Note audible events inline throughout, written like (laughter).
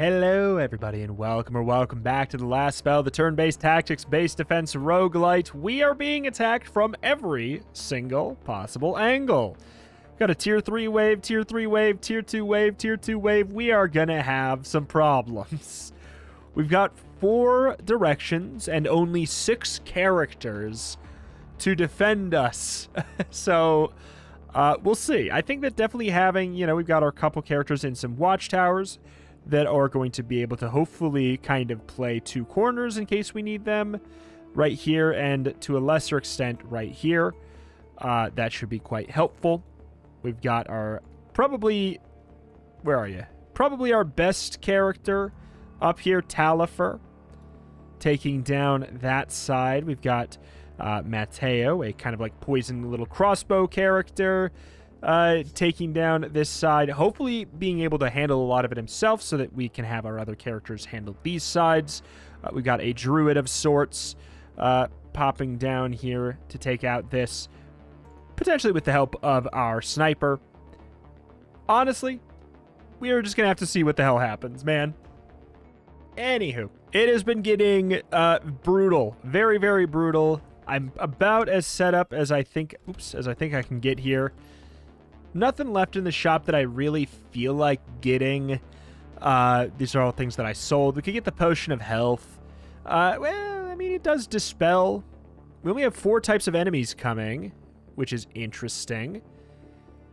Hello, everybody, and welcome or welcome back to the last spell, the turn-based tactics based defense roguelite. We are being attacked from every single possible angle. Got a tier 3 wave, tier 3 wave, tier 2 wave, tier 2 wave. We are gonna have some problems. (laughs) We've got four directions and only six characters to defend us. (laughs) so, uh, we'll see. I think that definitely having, you know, we've got our couple characters in some watchtowers that are going to be able to hopefully kind of play two corners in case we need them right here and to a lesser extent right here. Uh, that should be quite helpful. We've got our probably, where are you? Probably our best character up here, Talifer, taking down that side. We've got uh, Mateo, a kind of like poison little crossbow character uh, taking down this side, hopefully being able to handle a lot of it himself so that we can have our other characters handle these sides. Uh, we've got a druid of sorts uh, popping down here to take out this, potentially with the help of our sniper. Honestly, we are just going to have to see what the hell happens, man. Anywho, it has been getting uh, brutal, very, very brutal. I'm about as set up as I think, oops, as I think I can get here. Nothing left in the shop that I really feel like getting. Uh, these are all things that I sold. We could get the Potion of Health. Uh, well, I mean, it does dispel. We only have four types of enemies coming, which is interesting.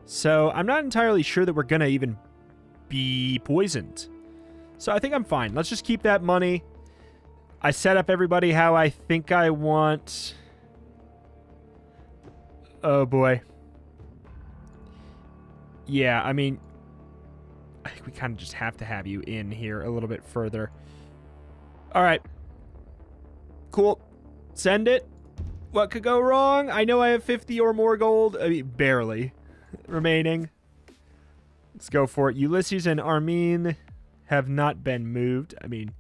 So I'm not entirely sure that we're going to even be poisoned. So I think I'm fine. Let's just keep that money. I set up everybody how I think I want. Oh boy. Yeah, I mean, I think we kind of just have to have you in here a little bit further. All right. Cool. Send it. What could go wrong? I know I have 50 or more gold. I mean, barely (laughs) remaining. Let's go for it. Ulysses and Armin have not been moved. I mean,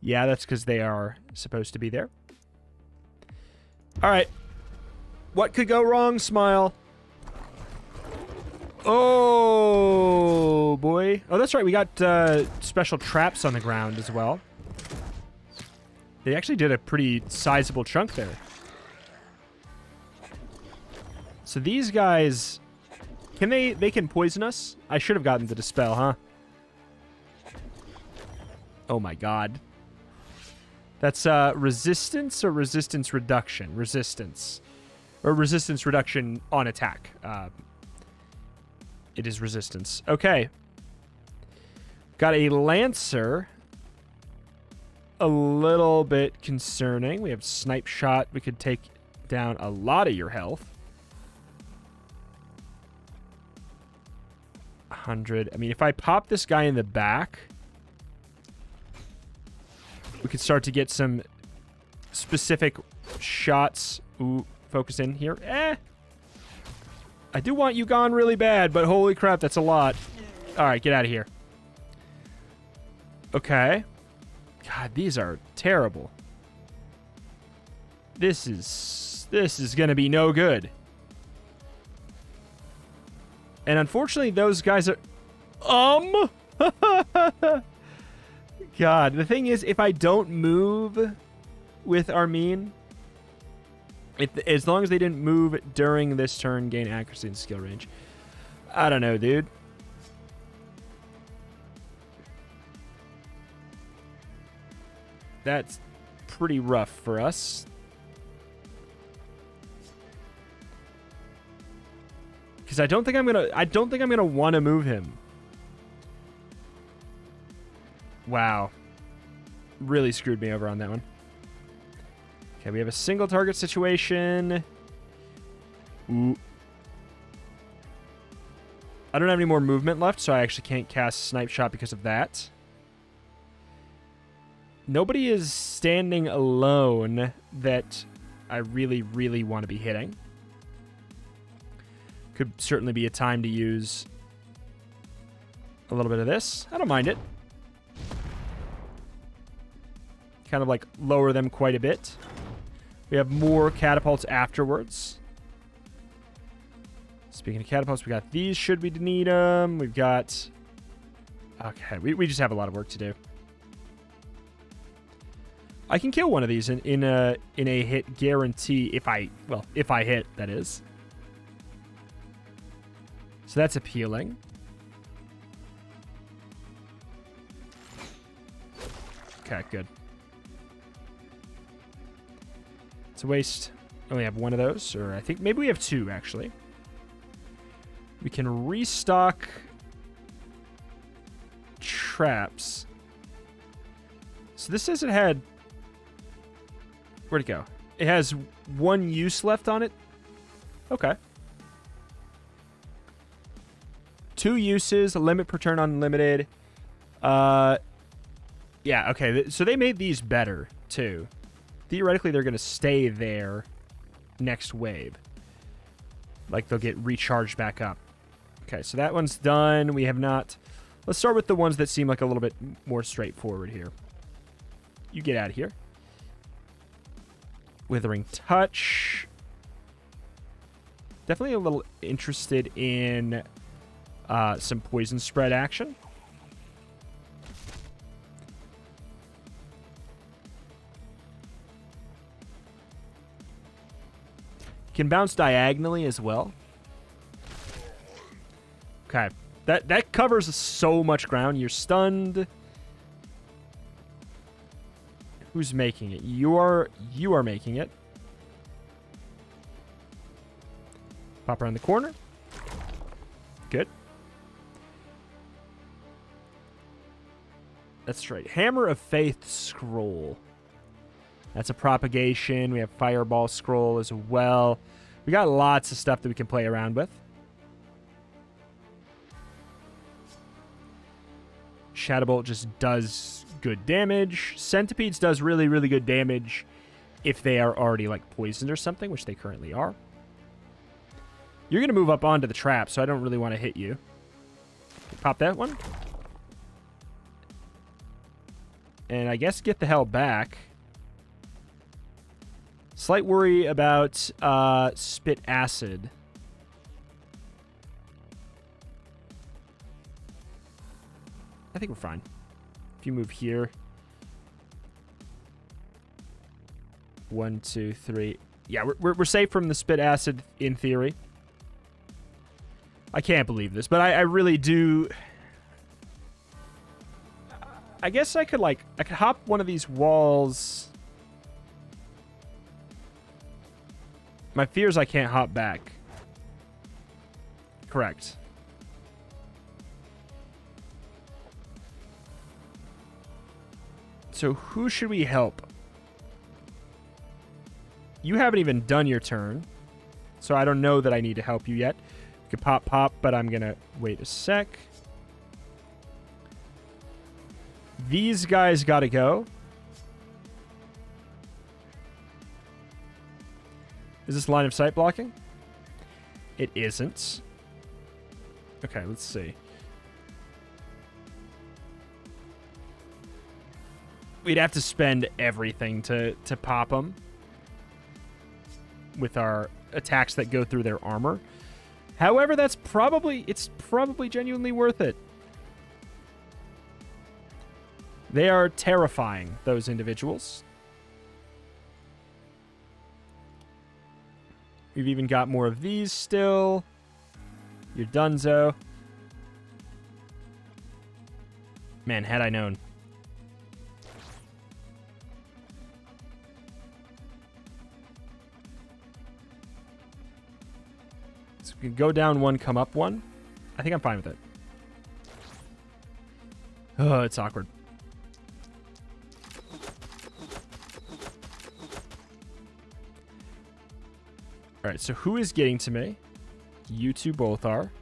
yeah, that's because they are supposed to be there. All right. What could go wrong, Smile? Oh, boy. Oh, that's right. We got uh, special traps on the ground as well. They actually did a pretty sizable chunk there. So these guys... Can they... They can poison us? I should have gotten the Dispel, huh? Oh my god. That's uh, resistance or resistance reduction? Resistance. Or resistance reduction on attack. Uh, it is resistance. Okay. Got a Lancer. A little bit concerning. We have Snipe Shot. We could take down a lot of your health. 100. I mean, if I pop this guy in the back, we could start to get some specific shots. Ooh, focus in here. Eh. I do want you gone really bad, but holy crap, that's a lot. All right, get out of here. Okay. God, these are terrible. This is this is going to be no good. And unfortunately, those guys are um (laughs) God, the thing is if I don't move with Armin, if, as long as they didn't move during this turn, gain accuracy and skill range. I don't know, dude. That's pretty rough for us. Because I don't think I'm gonna. I don't think I'm gonna want to move him. Wow. Really screwed me over on that one. Okay, we have a single target situation. Ooh. I don't have any more movement left, so I actually can't cast Snipe Shot because of that. Nobody is standing alone that I really, really want to be hitting. Could certainly be a time to use a little bit of this. I don't mind it. Kind of like lower them quite a bit. We have more catapults afterwards. Speaking of catapults, we got these should we need them. We've got Okay, we, we just have a lot of work to do. I can kill one of these in, in a in a hit guarantee if I well if I hit that is. So that's appealing. Okay, good. It's a waste. Only have one of those, or I think maybe we have two actually. We can restock traps. So this says it had Where'd it go? It has one use left on it? Okay. Two uses, a limit per turn unlimited. Uh, yeah, okay. So they made these better, too. Theoretically, they're going to stay there next wave. Like, they'll get recharged back up. Okay, so that one's done. We have not... Let's start with the ones that seem like a little bit more straightforward here. You get out of here. Withering Touch. Definitely a little interested in uh, some poison spread action. Can bounce diagonally as well. Okay. That that covers so much ground. You're stunned. Who's making it? You are you are making it. Pop around the corner. Good. That's right. Hammer of Faith scroll. That's a propagation. We have Fireball scroll as well. We got lots of stuff that we can play around with. Shadowbolt just does good damage. Centipedes does really, really good damage if they are already like poisoned or something, which they currently are. You're going to move up onto the trap, so I don't really want to hit you. Pop that one. And I guess get the hell back. Slight worry about uh, spit acid. I think we're fine. If you move here. One, two, three. Yeah, we're, we're, safe from the spit acid in theory. I can't believe this, but I, I really do... I guess I could, like, I could hop one of these walls. My fear is I can't hop back. Correct. So who should we help? You haven't even done your turn. So I don't know that I need to help you yet. You could pop, pop, but I'm going to wait a sec. These guys got to go. Is this line of sight blocking? It isn't. Okay, let's see. We'd have to spend everything to, to pop them with our attacks that go through their armor. However, that's probably, it's probably genuinely worth it. They are terrifying, those individuals. We've even got more of these still. You're donezo. Man, had I known. So We can go down one, come up one. I think I'm fine with it. Oh, it's awkward. All right, so who is getting to me? You two both are.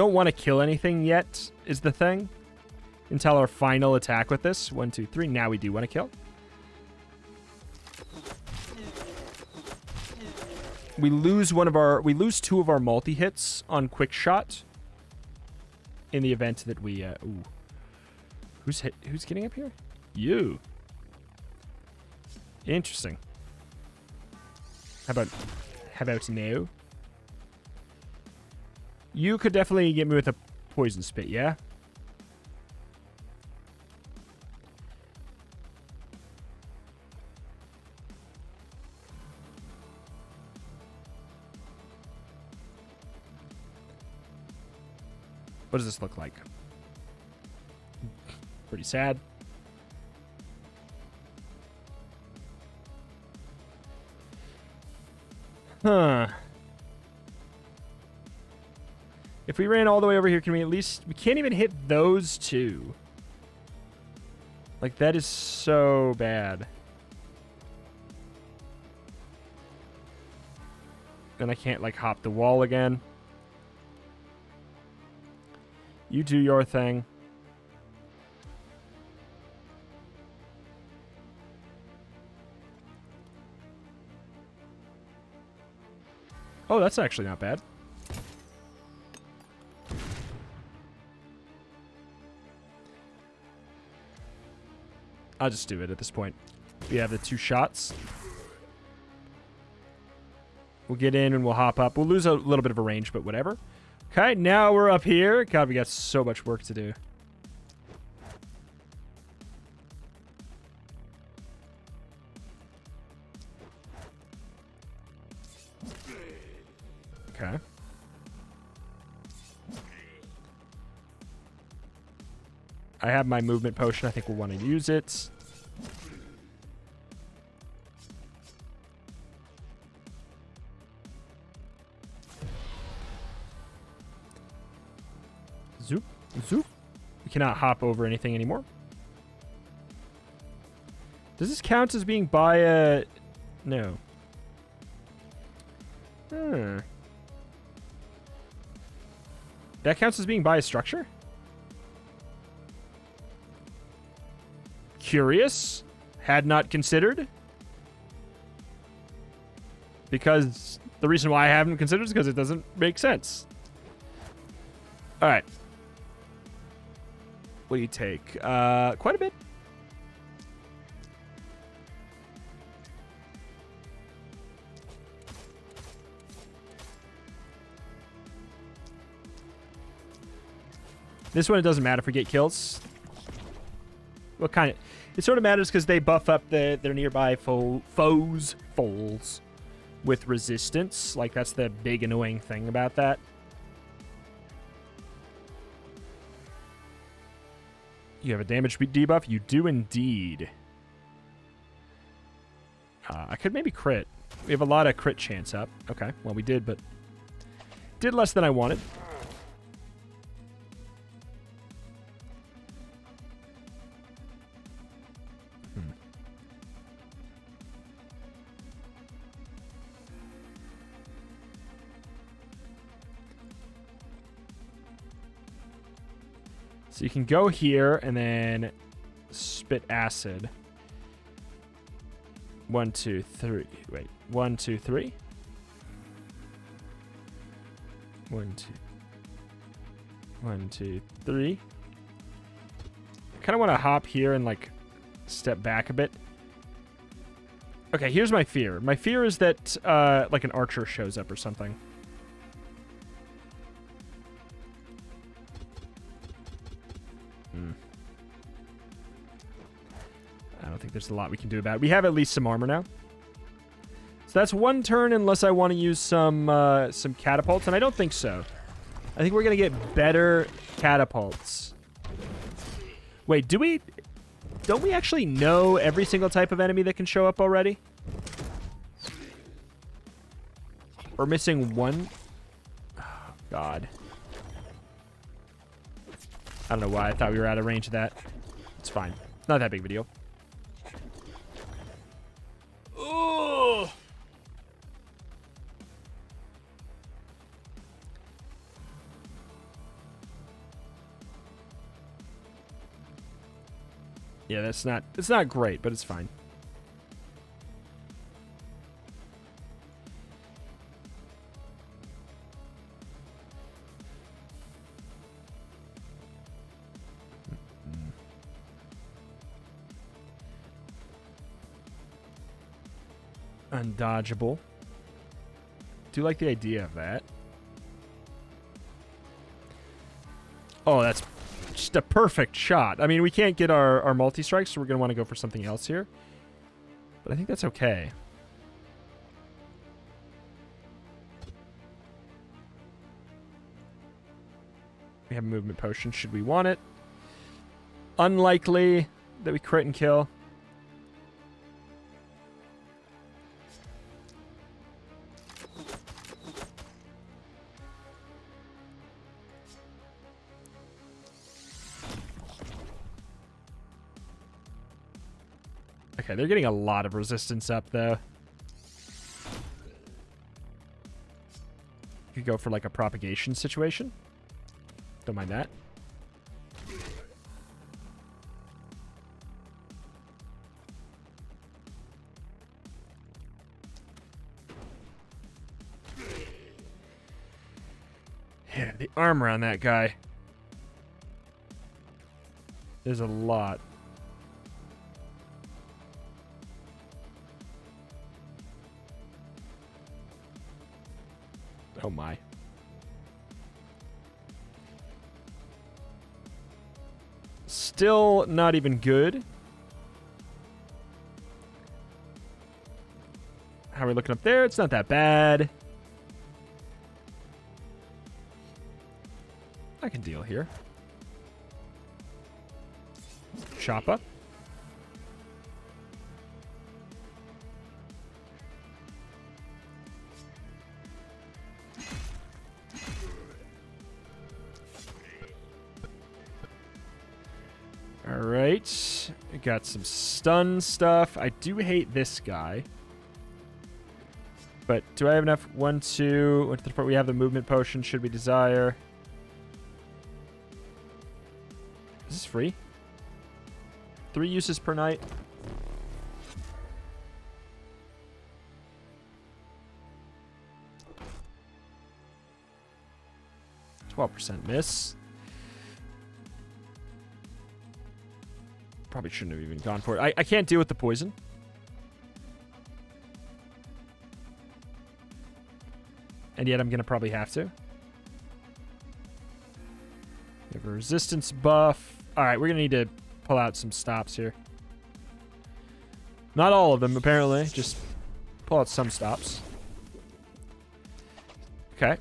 Don't want to kill anything yet, is the thing. Until our final attack with this. One, two, three. Now we do want to kill. we lose one of our we lose two of our multi hits on quick shot in the event that we uh ooh. Who's hit who's getting up here? You. Interesting. How about how about no? You could definitely get me with a poison spit, yeah? What does this look like? Pretty sad. Huh. If we ran all the way over here, can we at least... We can't even hit those two. Like, that is so bad. Then I can't, like, hop the wall again. You do your thing. Oh, that's actually not bad. I'll just do it at this point. We have the two shots. We'll get in and we'll hop up. We'll lose a little bit of a range, but whatever. Okay, now we're up here. God, we got so much work to do. My movement potion. I think we'll want to use it. Zoop. Zoop. We cannot hop over anything anymore. Does this count as being by a... No. Hmm. That counts as being by a structure? Curious. Had not considered. Because the reason why I haven't considered is because it doesn't make sense. All right. What do you take? Uh, quite a bit. This one, it doesn't matter if we get kills. What kind of... It sort of matters because they buff up the, their nearby fo foes, foals, with resistance. Like, that's the big annoying thing about that. You have a damage debuff? You do indeed. Uh, I could maybe crit. We have a lot of crit chance up. Okay, well, we did, but... Did less than I wanted. So you can go here and then spit acid. One, two, three. Wait. One, two, three. One, two. One, two, three. I kind of want to hop here and, like, step back a bit. Okay, here's my fear. My fear is that, uh, like, an archer shows up or something. Think there's a lot we can do about it. We have at least some armor now. So that's one turn unless I want to use some uh, some catapults, and I don't think so. I think we're going to get better catapults. Wait, do we... Don't we actually know every single type of enemy that can show up already? We're missing one... Oh, God. I don't know why I thought we were out of range of that. It's fine. Not that big of a deal. Yeah, that's not it's not great, but it's fine. Undodgeable. Do like the idea of that. Oh, that's just a perfect shot. I mean, we can't get our, our multi-strikes, so we're going to want to go for something else here. But I think that's okay. We have movement potion. Should we want it? Unlikely that we crit and kill. Okay, they're getting a lot of resistance up, though. You could go for, like, a propagation situation. Don't mind that. Yeah, the armor on that guy. There's a lot. Oh my. Still not even good. How are we looking up there? It's not that bad. I can deal here. Chop All Got some stun stuff. I do hate this guy. But do I have enough? One, two. The We have the movement potion. Should we desire? This is this free? Three uses per night. Twelve percent miss. Probably shouldn't have even gone for it. I, I can't deal with the poison. And yet I'm going to probably have to. Have a resistance buff. All right, we're going to need to pull out some stops here. Not all of them, apparently. Just pull out some stops. Okay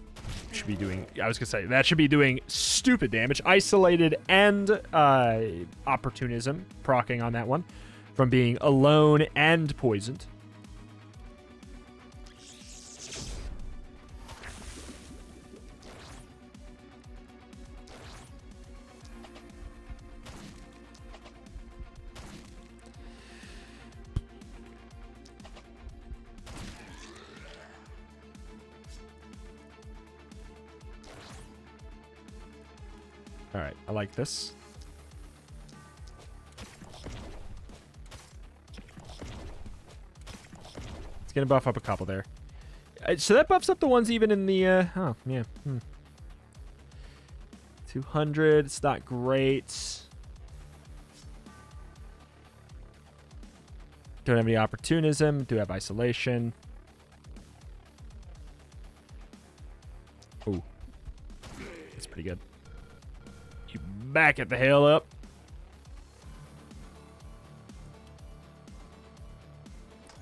be doing, I was going to say, that should be doing stupid damage. Isolated and uh, opportunism, procking on that one, from being alone and poisoned. This. It's gonna buff up a couple there. Uh, so that buffs up the ones even in the, uh, oh, yeah. Hmm. 200, it's not great. Don't have any opportunism, do have isolation. Oh, That's pretty good back it the hell up.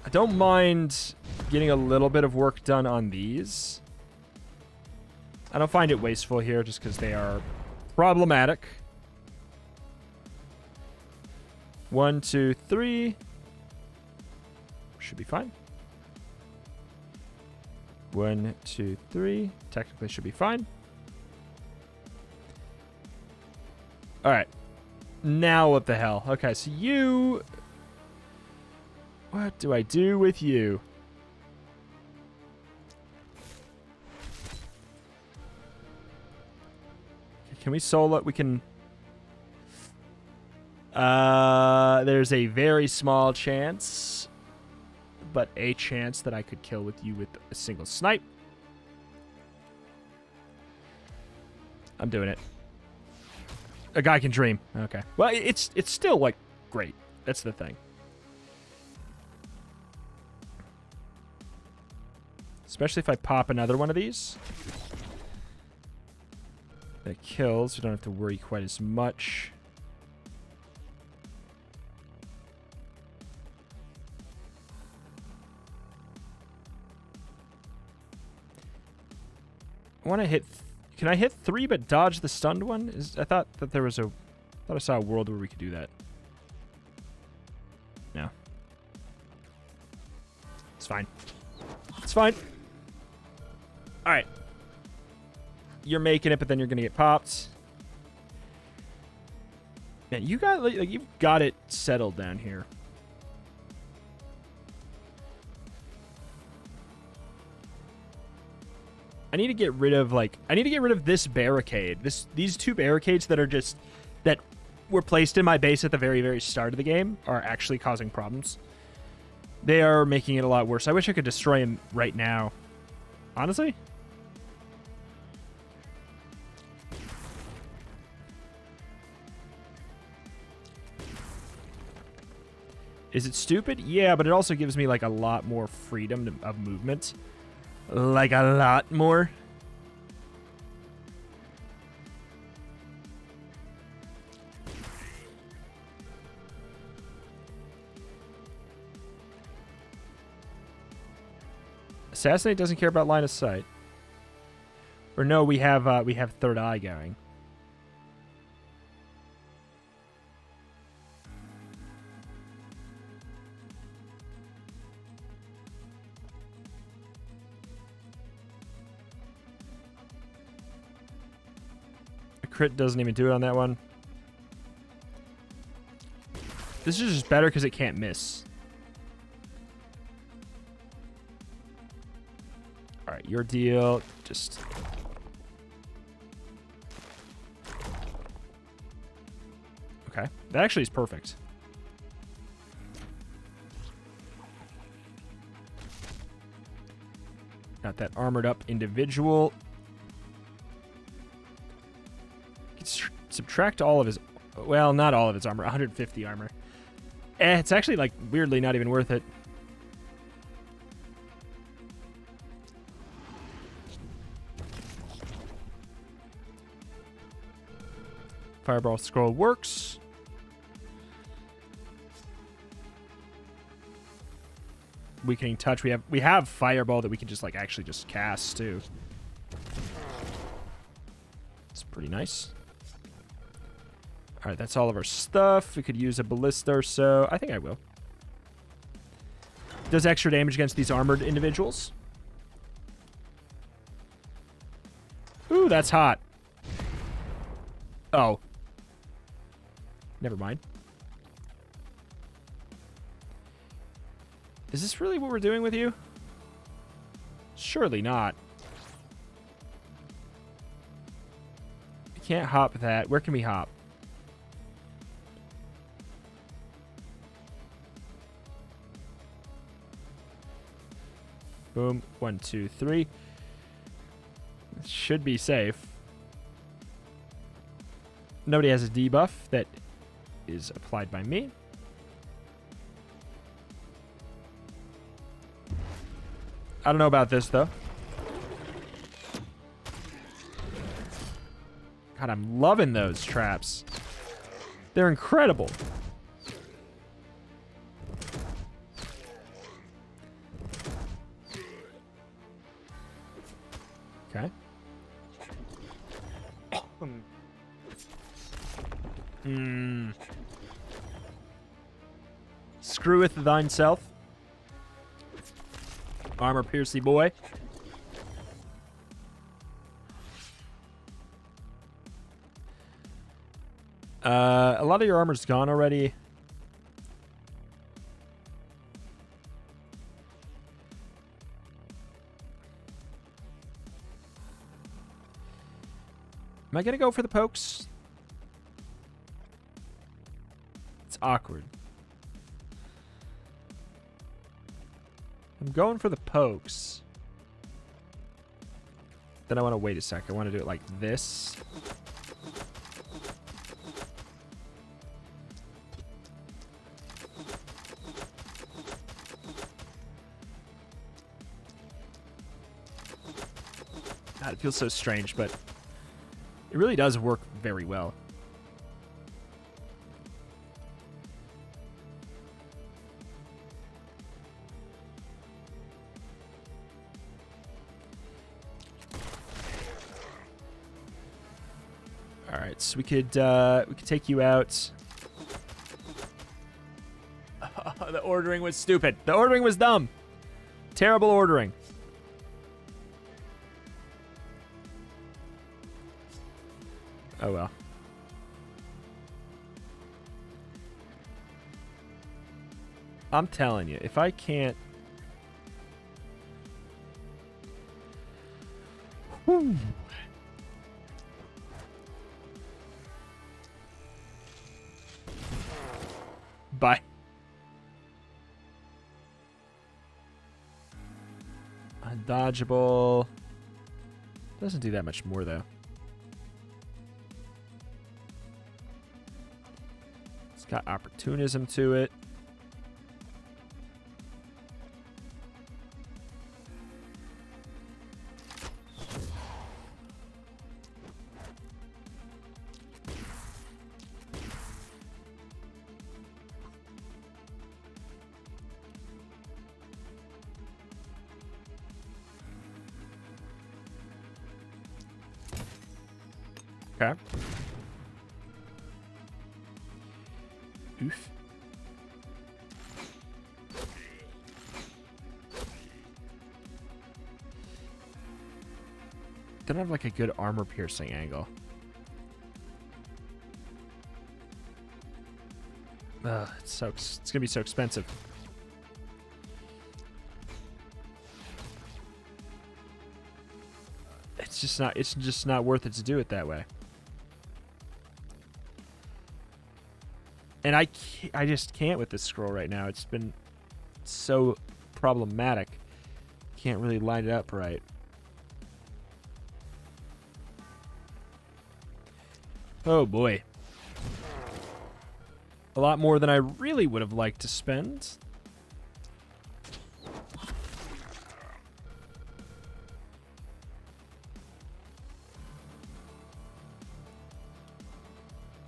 I don't mind getting a little bit of work done on these. I don't find it wasteful here just because they are problematic. One, two, three. Should be fine. One, two, three. Technically should be fine. All right. Now what the hell? Okay, so you... What do I do with you? Can we solo? We can... Uh, there's a very small chance, but a chance that I could kill with you with a single snipe. I'm doing it a guy can dream. Okay. Well, it's it's still like great. That's the thing. Especially if I pop another one of these. That kills. We don't have to worry quite as much. I want to hit... Can I hit three but dodge the stunned one? Is I thought that there was a... I thought I saw a world where we could do that. No. It's fine. It's fine. Alright. You're making it, but then you're going to get popped. Man, you got like, you've got it settled down here. I need to get rid of like I need to get rid of this barricade. This these two barricades that are just that were placed in my base at the very very start of the game are actually causing problems. They are making it a lot worse. I wish I could destroy him right now. Honestly? Is it stupid? Yeah, but it also gives me like a lot more freedom to, of movement. Like a lot more. Assassinate doesn't care about line of sight. Or no, we have uh, we have third eye going. Crit doesn't even do it on that one. This is just better because it can't miss. All right, your deal. Just... Okay. That actually is perfect. Got that armored up individual. Subtract all of his... Well, not all of his armor. 150 armor. Eh, it's actually, like, weirdly not even worth it. Fireball scroll works. Weakening touch. We have we have fireball that we can just like actually just cast too. It's pretty nice. All right, that's all of our stuff. We could use a ballista or so. I think I will. Does extra damage against these armored individuals. Ooh, that's hot. Oh. Never mind. Is this really what we're doing with you? Surely not. We can't hop that. Where can we hop? Boom. One, two, three. Should be safe. Nobody has a debuff that is applied by me. I don't know about this, though. God, I'm loving those traps. They're incredible. Thine self. Armor piercy boy. Uh, a lot of your armor's gone already. Am I going to go for the pokes? It's awkward. I'm going for the pokes. Then I want to wait a sec. I want to do it like this. God, it feels so strange, but it really does work very well. We could uh, we could take you out. (laughs) the ordering was stupid. The ordering was dumb. Terrible ordering. Oh well. I'm telling you, if I can't. Undodgeable. Doesn't do that much more, though. It's got opportunism to it. Good armor piercing angle. Ugh, it's so it's gonna be so expensive. It's just not it's just not worth it to do it that way. And I I just can't with this scroll right now. It's been so problematic. Can't really line it up right. Oh boy. A lot more than I really would have liked to spend.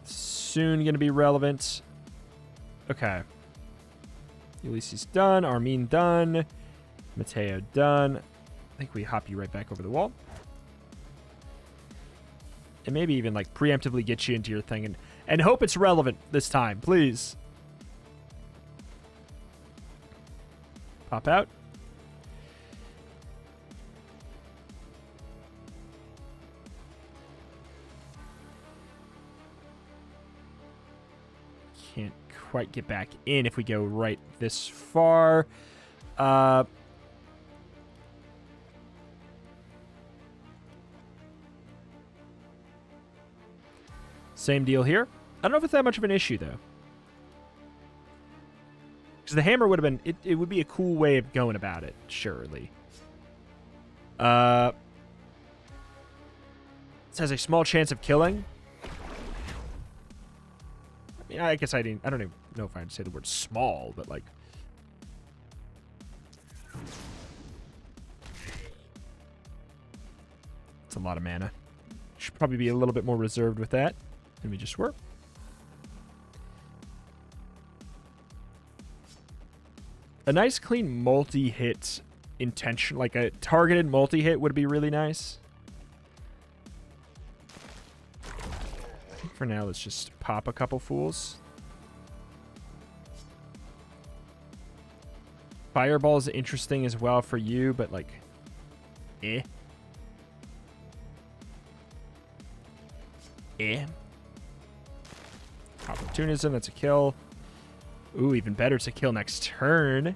Soon going to be relevant. Okay. Ulysses done. Armin done. Mateo done. I think we hop you right back over the wall. And maybe even like preemptively get you into your thing and, and hope it's relevant this time, please. Pop out. Can't quite get back in if we go right this far. Uh, same deal here. I don't know if it's that much of an issue though. Because the hammer would have been, it, it would be a cool way of going about it, surely. Uh, this has a small chance of killing. I mean, I guess I didn't, I don't even know if I'd say the word small, but like. It's a lot of mana. Should probably be a little bit more reserved with that than we just were. A nice clean multi-hit intention, like a targeted multi-hit would be really nice. For now, let's just pop a couple fools. Fireball is interesting as well for you, but like, eh. Eh. Opportunism, that's a kill. Ooh, even better, it's a kill next turn.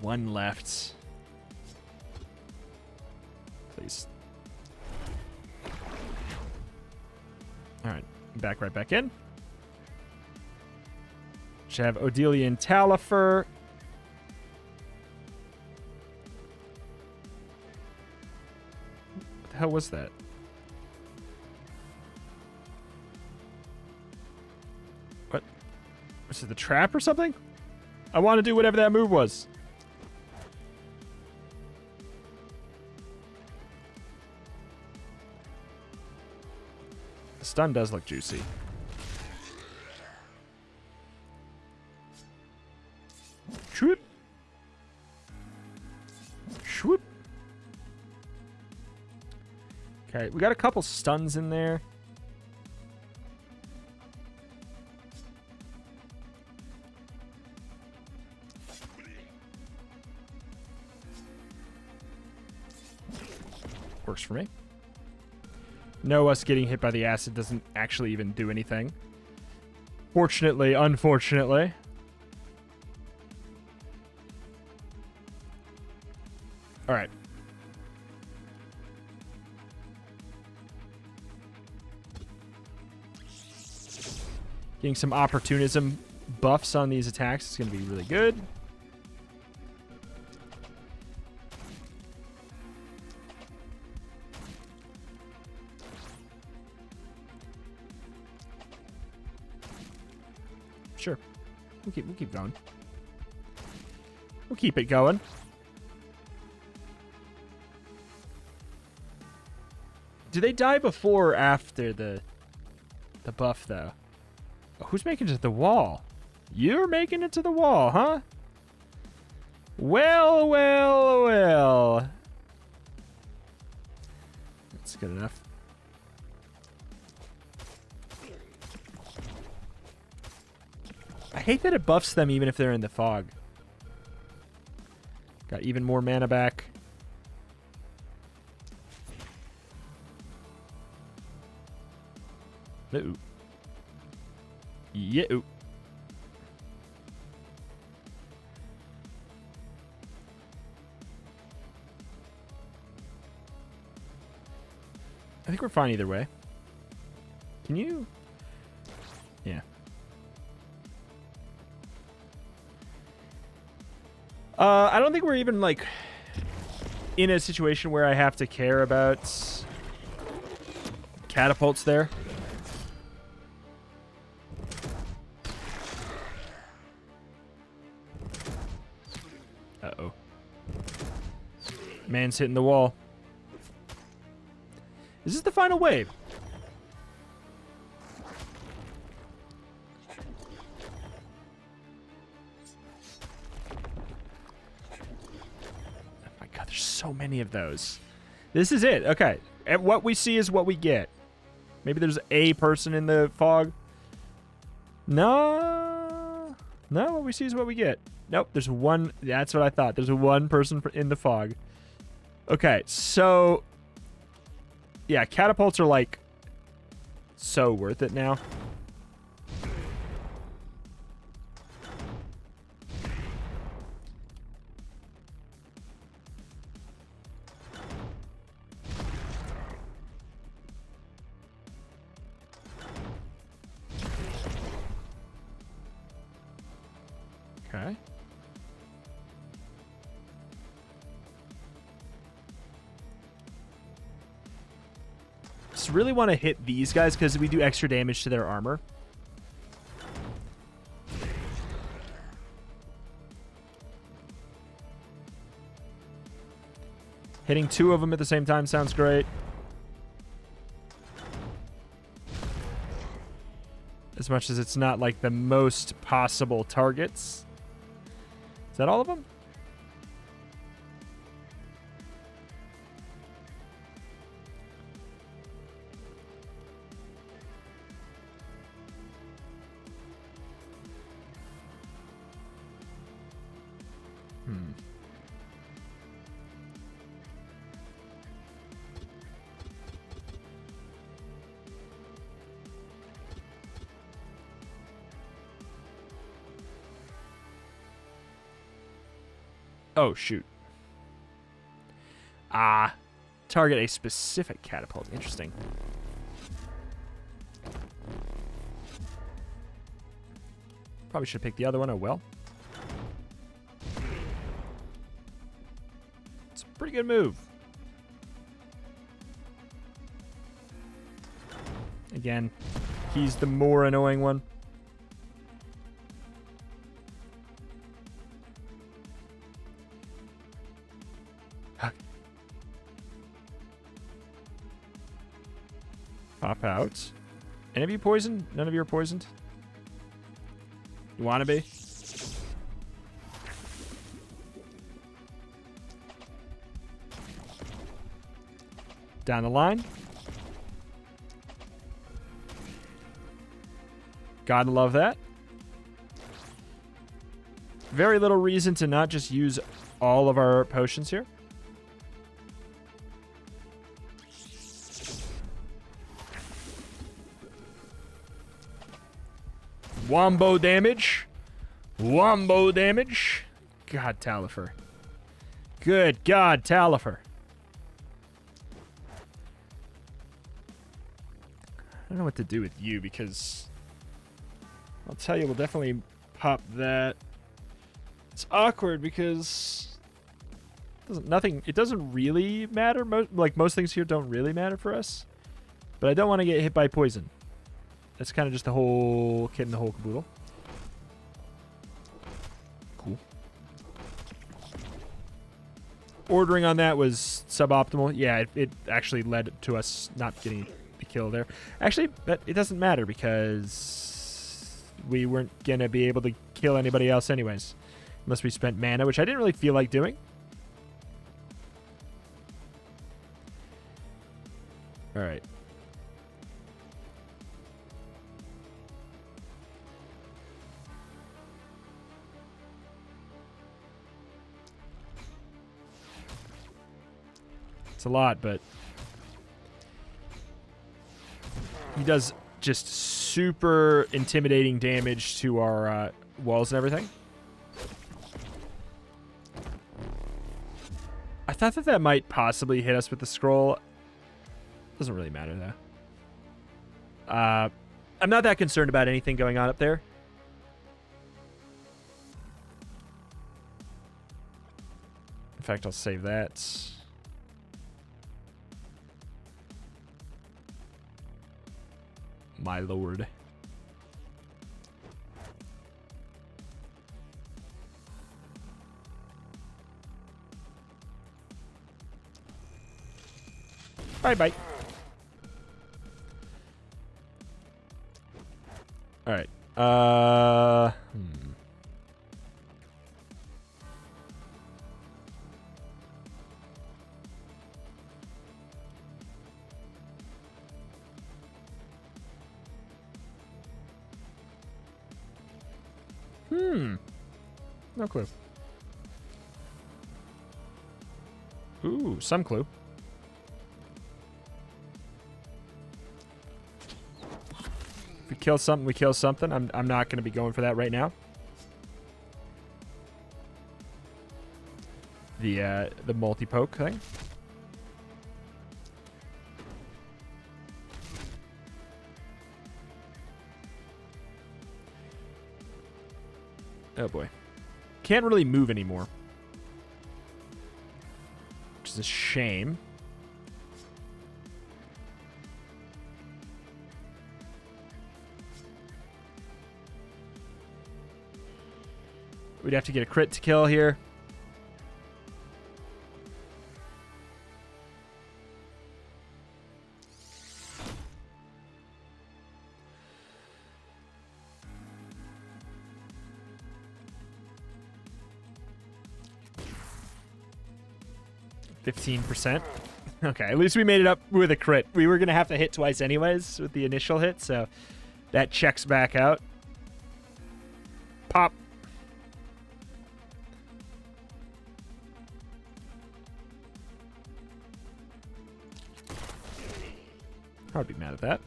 One left. Please. Alright, back right back in. Should have Odelian Talifer. Hell was that? What? Was it the trap or something? I want to do whatever that move was. The stun does look juicy. Okay, we got a couple stuns in there. Works for me. No, us getting hit by the acid doesn't actually even do anything. Fortunately, unfortunately. Getting some opportunism buffs on these attacks is going to be really good. Sure. We'll keep, we'll keep going. We'll keep it going. Do they die before or after the the buff though? Who's making it to the wall? You're making it to the wall, huh? Well, well, well. That's good enough. I hate that it buffs them even if they're in the fog. Got even more mana back. No. Yeah. I think we're fine either way. Can you? Yeah. Uh, I don't think we're even, like, in a situation where I have to care about catapults there. Hitting the wall. Is this the final wave? Oh my god, there's so many of those. This is it. Okay. And what we see is what we get. Maybe there's a person in the fog. No. No, what we see is what we get. Nope, there's one. That's what I thought. There's one person in the fog. Okay, so... Yeah, catapults are, like, so worth it now. Want to hit these guys because we do extra damage to their armor. Hitting two of them at the same time sounds great. As much as it's not like the most possible targets. Is that all of them? Oh, shoot. Ah. Target a specific catapult. Interesting. Probably should pick the other one. Oh, well. It's a pretty good move. Again, he's the more annoying one. Any of you poisoned? None of you are poisoned? You want to be? Down the line. Gotta love that. Very little reason to not just use all of our potions here. Wombo damage. Wombo damage. God, Talifer. Good God, Talifer. I don't know what to do with you because I'll tell you, we'll definitely pop that. It's awkward because doesn't nothing. It doesn't really matter. Like most things here don't really matter for us, but I don't want to get hit by poison. That's kind of just the whole kit in the whole caboodle. Cool. Ordering on that was suboptimal. Yeah, it, it actually led to us not getting the kill there. Actually, but it doesn't matter because we weren't going to be able to kill anybody else anyways. Unless we spent mana, which I didn't really feel like doing. Alright. It's a lot, but he does just super intimidating damage to our uh, walls and everything. I thought that that might possibly hit us with the scroll. Doesn't really matter, though. Uh, I'm not that concerned about anything going on up there. In fact, I'll save that. My lord. Bye-bye. All right. Uh, hmm. Hmm. No clue. Ooh, some clue. If we kill something, we kill something. I'm, I'm not going to be going for that right now. The, uh, the multi-poke thing. Oh boy. Can't really move anymore. Which is a shame. We'd have to get a crit to kill here. Fifteen percent. Okay, at least we made it up with a crit. We were gonna have to hit twice anyways with the initial hit, so that checks back out. Pop. I'd be mad at that.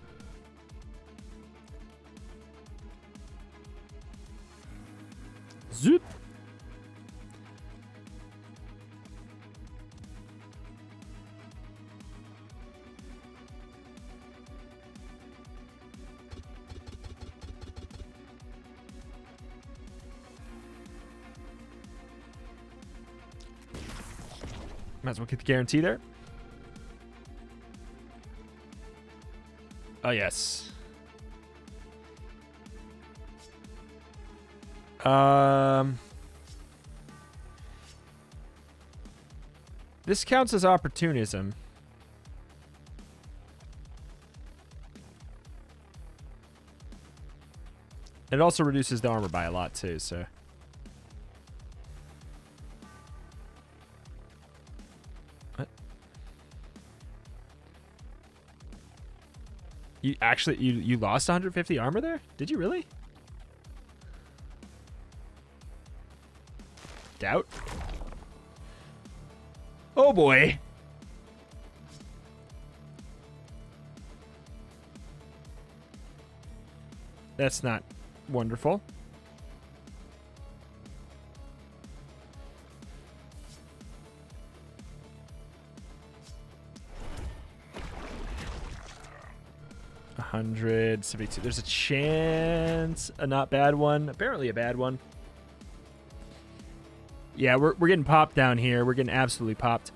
Let's the guarantee there. Oh, yes. Um, this counts as opportunism. It also reduces the armor by a lot too, so... You actually you you lost 150 armor there? Did you really? Doubt. Oh boy. That's not wonderful. A hundred seventy-two. There's a chance, a not bad one. Apparently, a bad one. Yeah, we're we're getting popped down here. We're getting absolutely popped.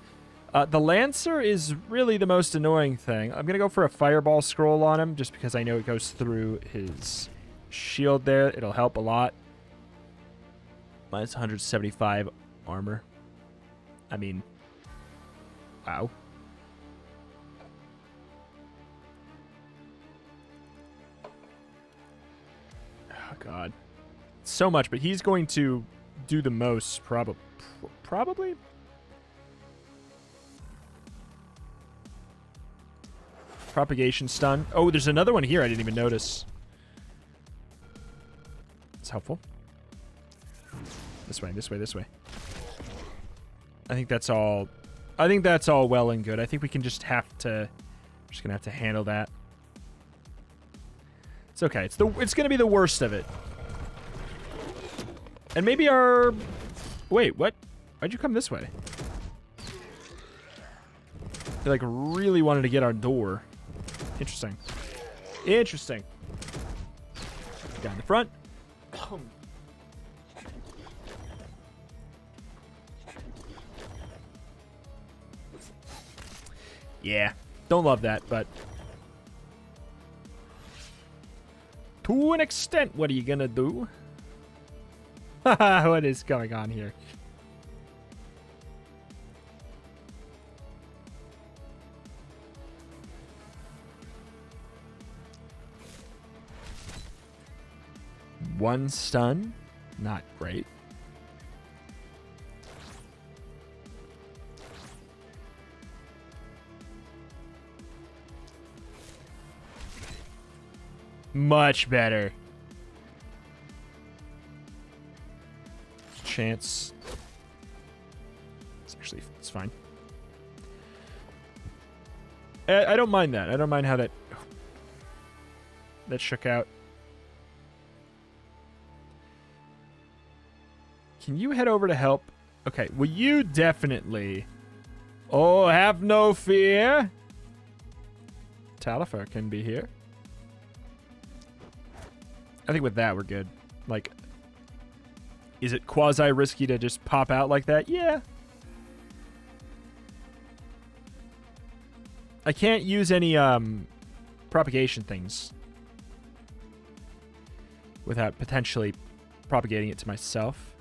Uh, the Lancer is really the most annoying thing. I'm gonna go for a Fireball Scroll on him, just because I know it goes through his shield there. It'll help a lot. Minus 175 armor. I mean, wow. God. So much, but he's going to do the most, probably. Probably? Propagation stun. Oh, there's another one here I didn't even notice. It's helpful. This way, this way, this way. I think that's all... I think that's all well and good. I think we can just have to... Just gonna have to handle that. It's okay. It's the. It's gonna be the worst of it. And maybe our... Wait, what? Why'd you come this way? They, like, really wanted to get our door. Interesting. Interesting. Down the front. yeah. Don't love that, but... To an extent, what are you gonna do? (laughs) what is going on here? One stun, not great. Much better. Chance. It's actually, it's fine. I, I don't mind that. I don't mind how that that shook out. Can you head over to help? Okay, well, you definitely... Oh, have no fear. Talifer can be here. I think with that, we're good. Like, is it quasi-risky to just pop out like that? Yeah. I can't use any um, propagation things without potentially propagating it to myself.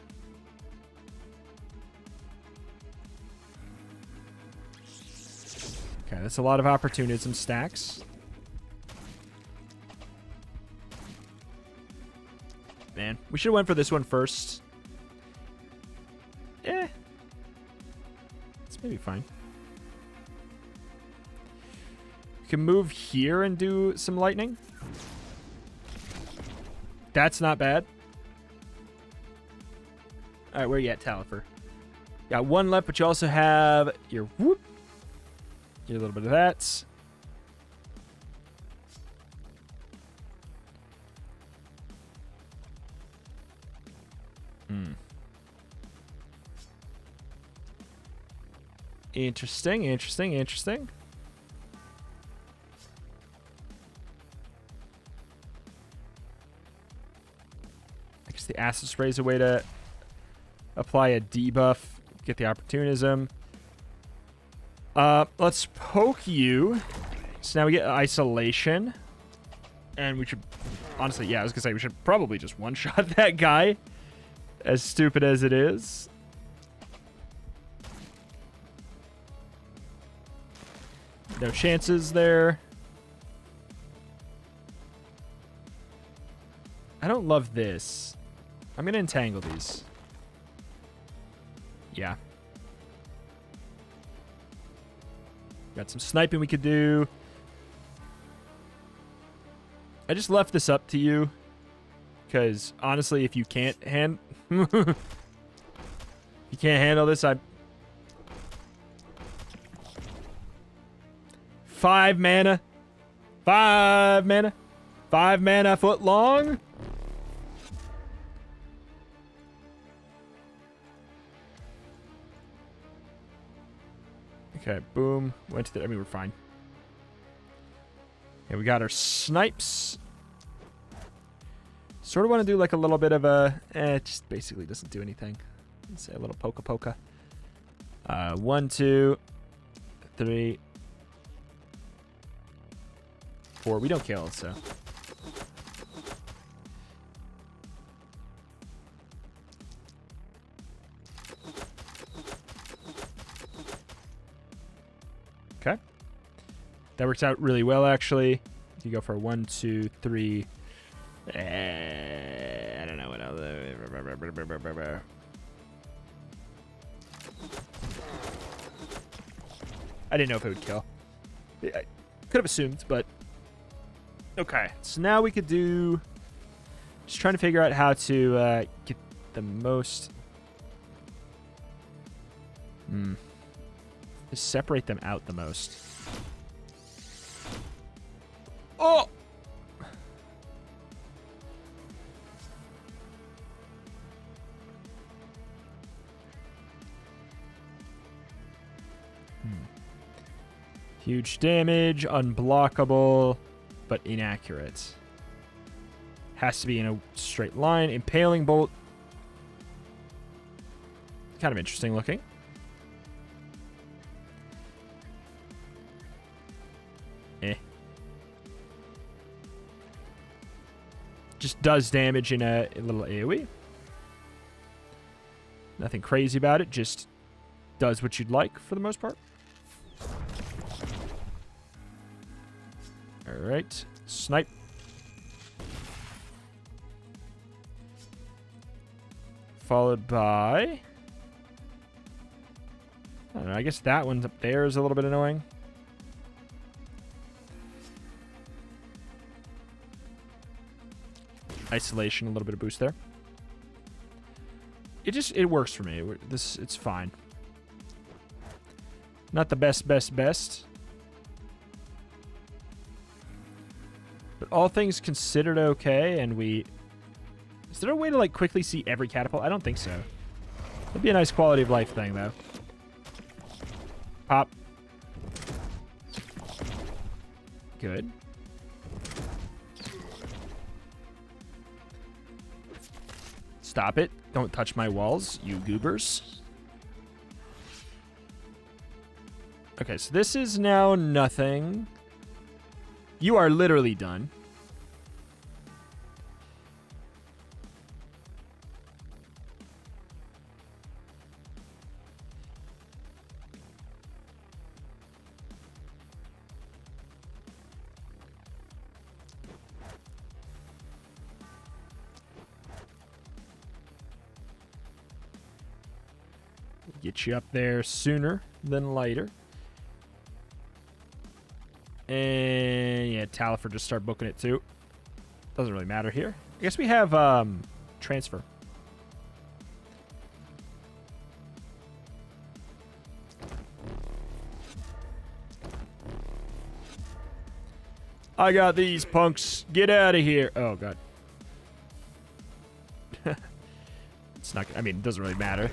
Okay, that's a lot of opportunism stacks. Man, we should have went for this one first. Eh. It's maybe fine. We can move here and do some lightning. That's not bad. All right, where you at, Talifer? Got one left, but you also have your whoop Get a little bit of that. Interesting, interesting, interesting. I guess the acid spray is a way to apply a debuff, get the opportunism. Uh, let's poke you. So now we get isolation. And we should... Honestly, yeah, I was to say we should probably just one-shot (laughs) that guy. As stupid as it is. No chances there. I don't love this. I'm going to entangle these. Yeah. Got some sniping we could do. I just left this up to you. Because, honestly, if you can't hand... (laughs) you can't handle this, I... Five mana. Five mana. Five mana foot long. Okay, boom. Went to the... I mean, we're fine. Okay, we got our snipes. Sort of want to do like a little bit of a... Eh, it just basically doesn't do anything. Let's say a little poka poka. Uh, one, two, three, We don't kill, so... Okay. That works out really well, actually. You go for one, two, three. Uh, I don't know what else. I didn't know if it would kill. I could have assumed, but okay. So now we could do. Just trying to figure out how to uh, get the most. Hmm. Just separate them out the most. Oh! Hmm. Huge damage, unblockable, but inaccurate. Has to be in a straight line. Impaling bolt. Kind of interesting looking. Eh. Just does damage in a, a little AoE. Nothing crazy about it. Just does what you'd like for the most part. All right. Snipe. Followed by... I don't know. I guess that one's up there is a little bit annoying. Isolation, a little bit of boost there. It just, it works for me. This, it's fine. Not the best, best, best. All things considered okay, and we... Is there a way to, like, quickly see every catapult? I don't think so. That'd be a nice quality of life thing, though. Pop. Good. Stop it. Don't touch my walls, you goobers. Okay, so this is now nothing. You are literally done. You up there sooner than later. And yeah, Talifer just start booking it too. Doesn't really matter here. I guess we have um, transfer. I got these punks. Get out of here. Oh, God. (laughs) it's not, I mean, it doesn't really matter.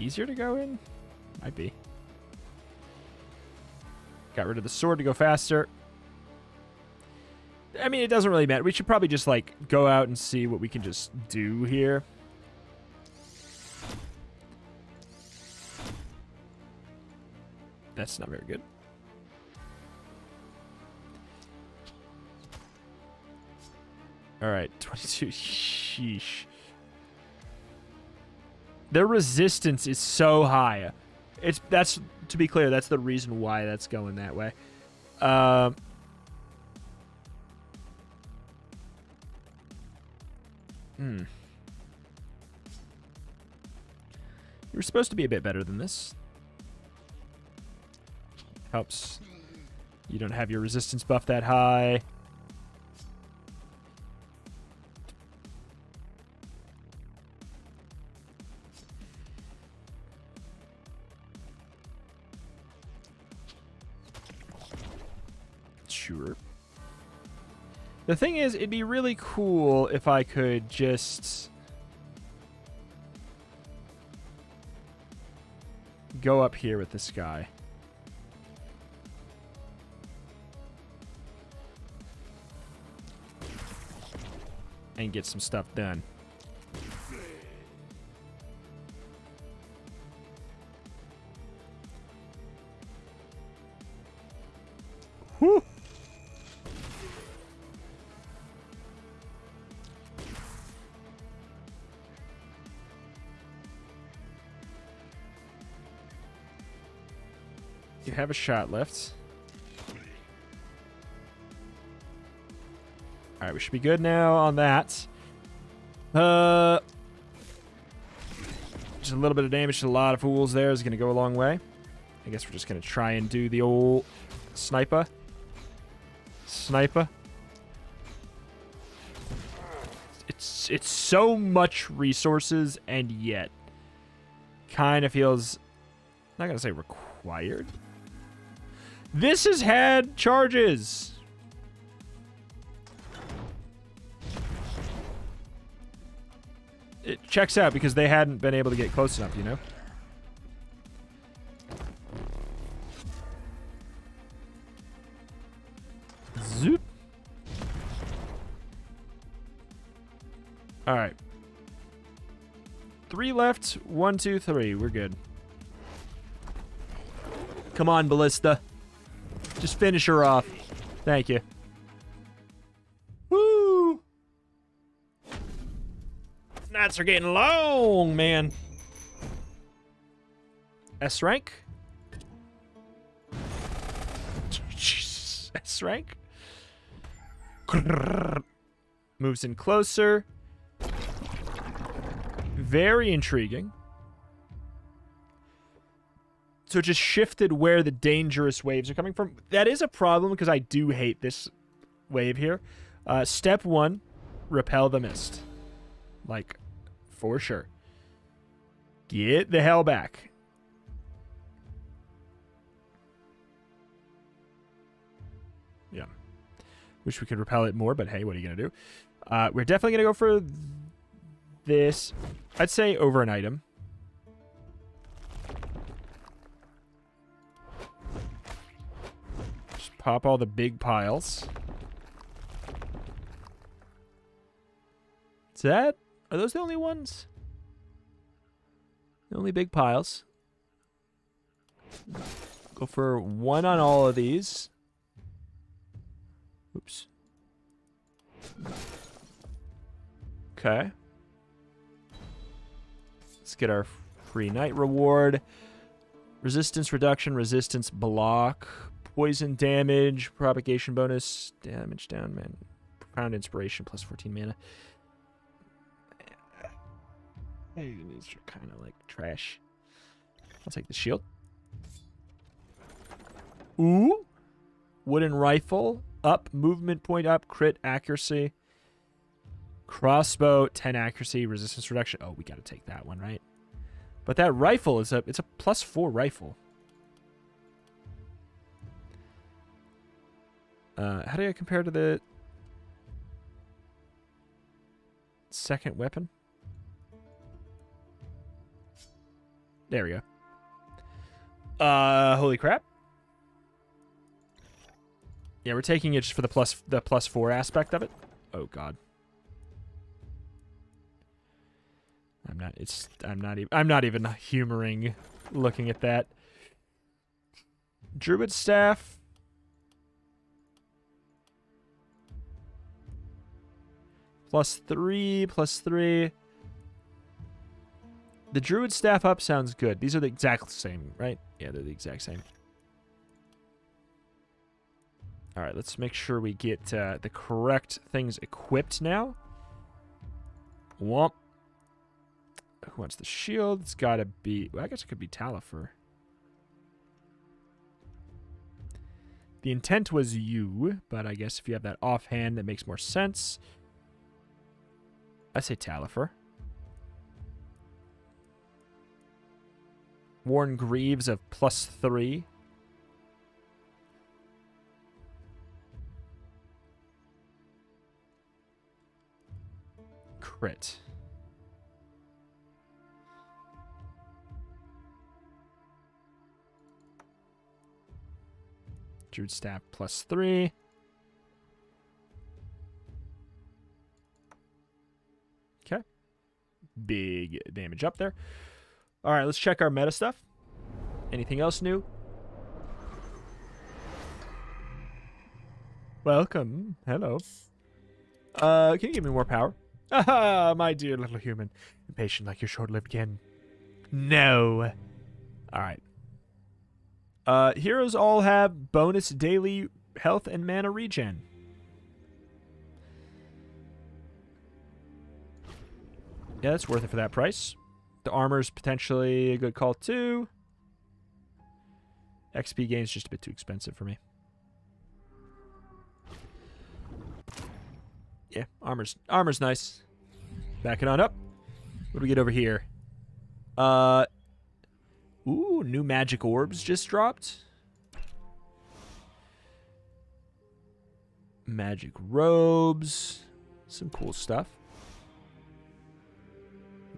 Easier to go in? Might be. Got rid of the sword to go faster. I mean, it doesn't really matter. We should probably just, like, go out and see what we can just do here. That's not very good. All right, (laughs) 22. Sheesh. Their resistance is so high. It's that's to be clear. That's the reason why that's going that way. Um. Hmm. You were supposed to be a bit better than this. Helps. You don't have your resistance buff that high. Sure. The thing is, it'd be really cool if I could just go up here with this guy. And get some stuff done. Have a shot left. Alright, we should be good now on that. Uh, just a little bit of damage to a lot of fools there is going to go a long way. I guess we're just going to try and do the old sniper. Sniper. It's it's so much resources and yet kind of feels not going to say required. This has had charges. It checks out because they hadn't been able to get close enough, you know? Zoop. All right. Three left. One, two, three. We're good. Come on, Ballista. Just finish her off. Thank you. Woo! Nights are getting long, man. S rank? Jesus. S rank? Moves in closer. Very intriguing. So it just shifted where the dangerous waves are coming from. That is a problem because I do hate this wave here. Uh, step one, repel the mist. Like, for sure. Get the hell back. Yeah. Wish we could repel it more, but hey, what are you going to do? Uh, we're definitely going to go for this. I'd say over an item. Pop all the big piles. Is that... Are those the only ones? The only big piles. Go for one on all of these. Oops. Okay. Let's get our free night reward. Resistance reduction, resistance block, poison damage, propagation bonus, damage down, man. Profound inspiration, plus 14 mana. These are kind of like trash. I'll take the shield. Ooh. Wooden rifle. Up. Movement point up. Crit accuracy. Crossbow. 10 accuracy. Resistance reduction. Oh, we got to take that one, right? But that rifle is a... It's a plus 4 rifle. Uh, how do I compare to the... Second weapon? There we go. Uh, holy crap. Yeah, we're taking it just for the plus the plus four aspect of it. Oh god. I'm not it's I'm not even I'm not even humoring looking at that. Druid staff. Plus three, plus three. The Druid Staff up sounds good. These are the exact same, right? Yeah, they're the exact same. All right, let's make sure we get uh, the correct things equipped now. Womp. Who wants the shield? It's got to be... Well, I guess it could be Talifer. The intent was you, but I guess if you have that offhand, that makes more sense. I say Talifer. Warren Greaves of plus three. Crit. Druid Staff plus three. Big damage up there. All right, let's check our meta stuff. Anything else new? Welcome. Hello. Uh, can you give me more power? (laughs) Ah, my dear little human. Impatient like your short-lived kin. No. All right. Uh, heroes all have bonus daily health and mana regen. Yeah, it's worth it for that price. The armor's potentially a good call too. XP gain's just a bit too expensive for me. Yeah, armor's armor's nice. Back it on up. What do we get over here? Uh Ooh, new magic orbs just dropped. Magic robes. Some cool stuff.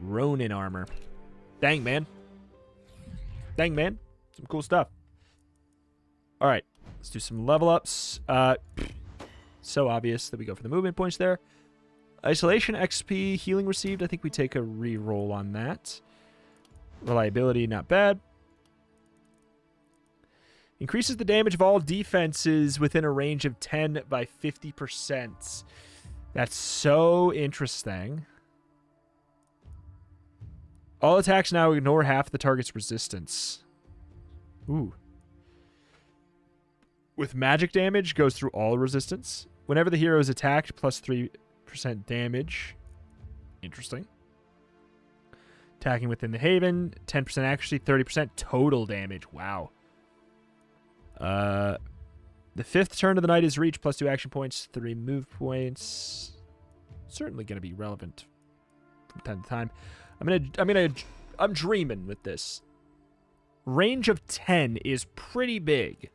Ronin armor. Dang, man. Dang, man. Some cool stuff. All right. Let's do some level ups. Uh, (sniffs) so obvious that we go for the movement points there. Isolation XP healing received. I think we take a re-roll on that. Reliability, not bad. Increases the damage of all defenses within a range of 10 by 50%. That's so interesting. All attacks now ignore half the target's resistance. Ooh. With magic damage, goes through all resistance. Whenever the hero is attacked, plus 3% damage. Interesting. Attacking within the haven, 10% accuracy, 30% total damage. Wow. Uh, the fifth turn of the night is reach, plus two action points, three move points. Certainly going to be relevant from time to time. I'm gonna, I'm gonna, I'm dreaming with this. Range of 10 is pretty big.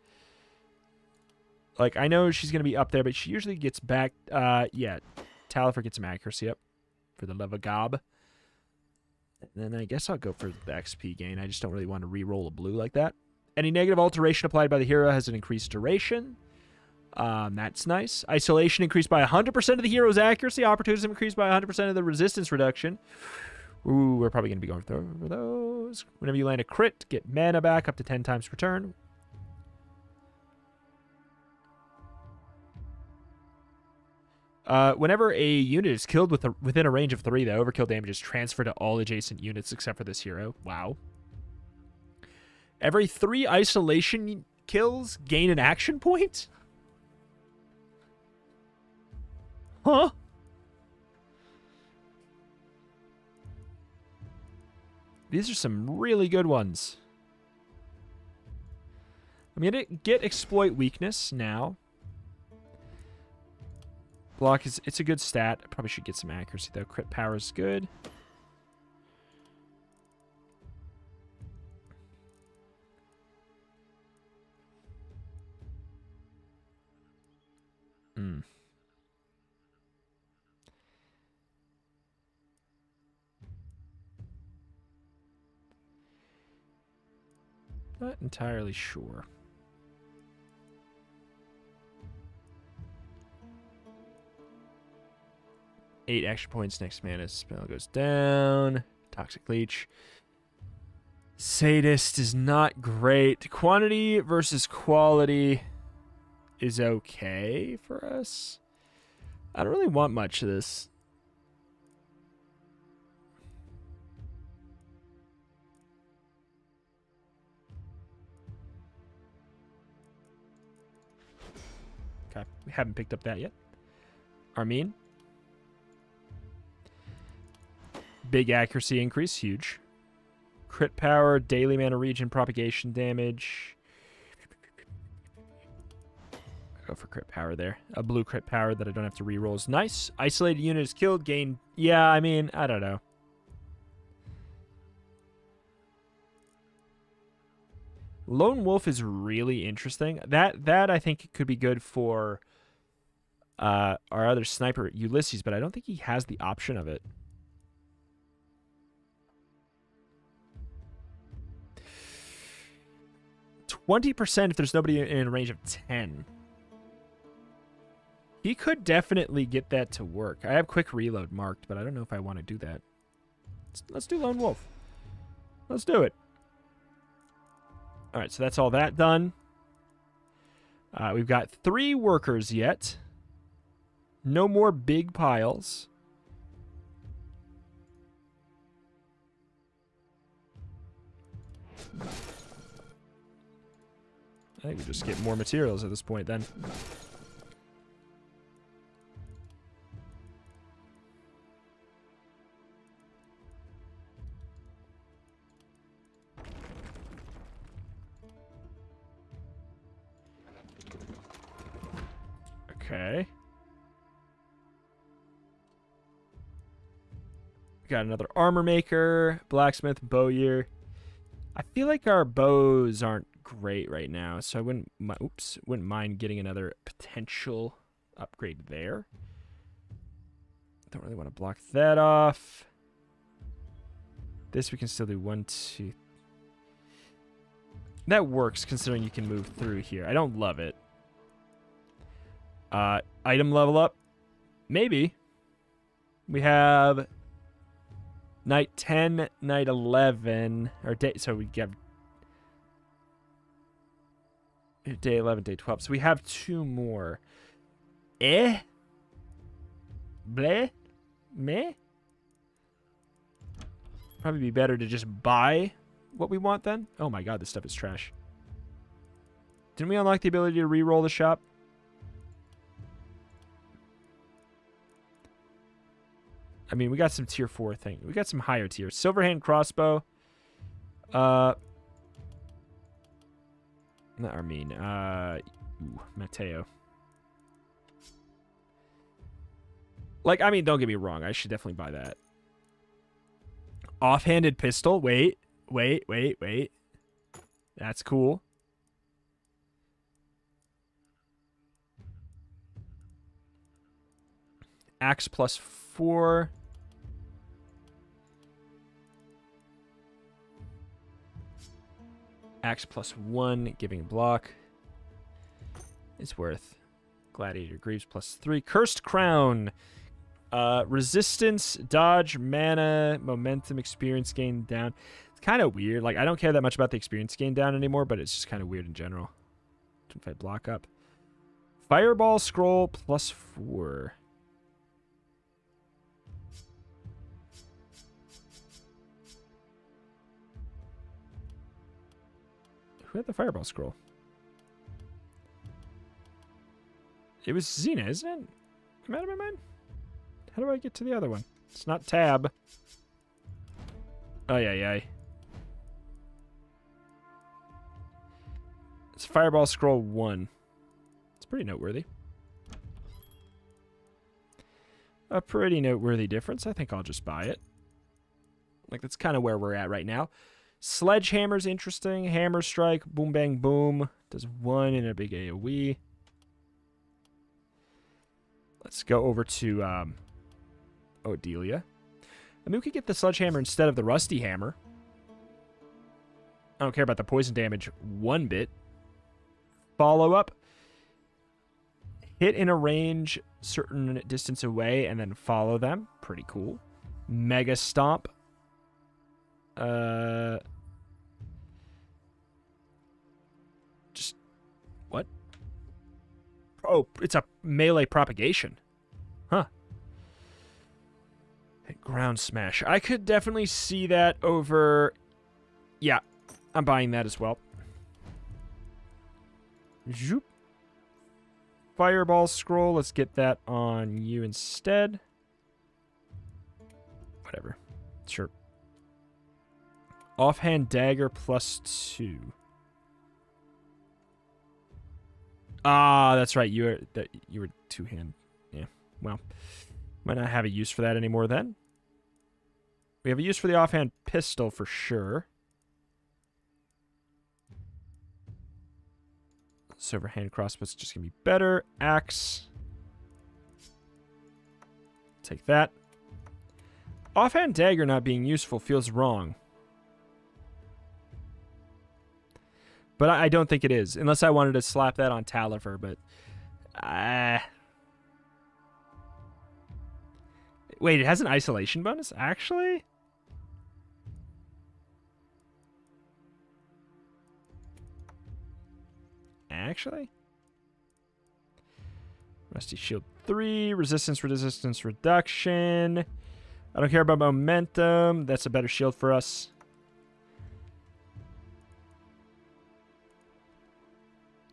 Like, I know she's to be up there, but she usually gets back. Uh, yeah, Talifer gets some accuracy up for the Leva Gob. And then I guess I'll go for the XP gain. I just don't really want to re-roll a blue like that. Any negative alteration applied by the hero has an increased duration. Um, that's nice. Isolation increased by 100% of the hero's accuracy. Opportunism increased by 100% of the resistance reduction. Ooh, we're probably going to be going for those. Whenever you land a crit, get mana back up to 10 times per turn. Uh, whenever a unit is killed with a, within a range of three, the overkill damage is transferred to all adjacent units except for this hero. Wow. Every three isolation kills gain an action point? Huh? These are some really good ones. I'm going to get exploit weakness now. Block is it's a good stat. I probably should get some accuracy though. Crit power is good. Entirely sure. Eight extra points. Next mana spell goes down. Toxic Leech. Sadist is not great. Quantity versus quality is okay for us. I don't really want much of this. Okay. We haven't picked up that yet. Armin. Big accuracy increase. Huge. Crit power, daily mana regen propagation damage. Go for crit power there. A blue crit power that I don't have to reroll is nice. Isolated unit is killed. Gain. Yeah, I mean, I don't know. Lone Wolf is really interesting. That that I think could be good for uh, our other sniper Ulysses, but I don't think he has the option of it. Twenty percent if there's nobody in range of ten. He could definitely get that to work. I have quick reload marked, but I don't know if I want to do that. Let's, let's do Lone Wolf. Let's do it. All right, so that's all that done. Uh, we've got three workers yet. No more big piles. I think we just get more materials at this point then. Got another armor maker, blacksmith, bowyer. I feel like our bows aren't great right now, so I wouldn't. Oops, wouldn't mind getting another potential upgrade there. Don't really want to block that off. This we can still do one, two. That works considering you can move through here. I don't love it. Uh, item level up? Maybe. We have night 10, night 11, or day, so we have day 11, day 12. So we have two more. Eh? Bleh? Meh? Probably be better to just buy what we want then. Oh my god, this stuff is trash. Didn't we unlock the ability to re-roll the shop? I mean, we got some tier four thing. We got some higher tiers. Silverhand crossbow. Uh, not Armin. Uh, ooh, Mateo. Like, I mean, don't get me wrong. I should definitely buy that. Offhanded pistol. Wait, wait, wait, wait. That's cool. Axe plus four. Axe plus one, giving block is worth. Gladiator Greaves plus three. Cursed Crown. Uh, resistance, dodge, mana, momentum, experience gain down. It's kind of weird. Like, I don't care that much about the experience gain down anymore, but it's just kind of weird in general. If I block up. Fireball scroll plus four. Had the fireball scroll? It was Xena, isn't it? Am I out of my mind? How do I get to the other one? It's not tab. Oh, yeah, yeah. It's Fireball Scroll 1. It's pretty noteworthy. A pretty noteworthy difference. I think I'll just buy it. Like, that's kind of where we're at right now. Sledgehammer's interesting. Hammer strike, boom bang boom. Does one in a big AoE. Let's go over to um, Odelia. I mean, we could get the sledgehammer instead of the rusty hammer. I don't care about the poison damage one bit. Follow up. Hit in a range certain distance away and then follow them. Pretty cool. Mega Stomp. Uh, just what? Oh, it's a melee propagation. Huh. Ground smash. I could definitely see that over. Yeah, I'm buying that as well. Zoop. Fireball scroll. Let's get that on you instead. Whatever. Sure. Offhand dagger plus two. Ah, that's right. You were that you were two hand. Yeah. Well, might not have a use for that anymore then. We have a use for the offhand pistol for sure. Silver hand crossbow's just gonna be better. Axe. Take that. Offhand dagger not being useful feels wrong. But I, don't think it is, unless I wanted to slap that on Talifer, but... Uh, wait, it has an isolation bonus? Actually? Actually? Rusty Shield 3, resistance, resistance reduction. I don't care about momentum. That's a better shield for us.